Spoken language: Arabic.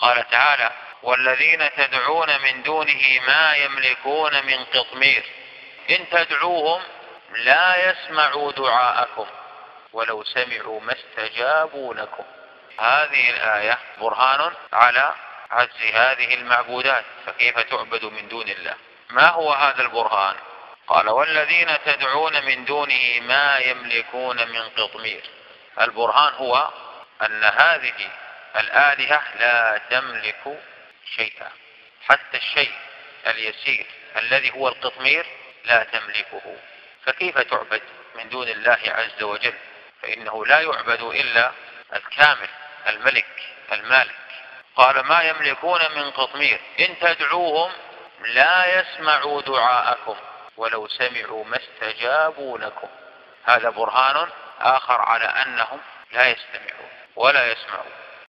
قال تعالى والذين تدعون من دونه ما يملكون من قطمير. إن تدعوهم لا يسمعوا دعاءكم ولو سمعوا ما استجابوا لكم هذه الآية برهان على عجز هذه المعبودات فكيف تعبد من دون الله؟ ما هو هذا البرهان؟ قال والذين تدعون من دونه ما يملكون من قطمير. البرهان هو أن هذه الآلهة لا تملك شيئا حتى الشيء اليسير الذي هو القطمير لا تملكه. فكيف تعبد من دون الله عز وجل؟ فإنه لا يعبد إلا الكامل الملك المالك. قال ما يملكون من قطمير إن تدعوهم لا يسمعوا دعاءكم ولو سمعوا ما استجابوا لكم هذا برهان آخر على أنهم لا يستمعون ولا يسمعون.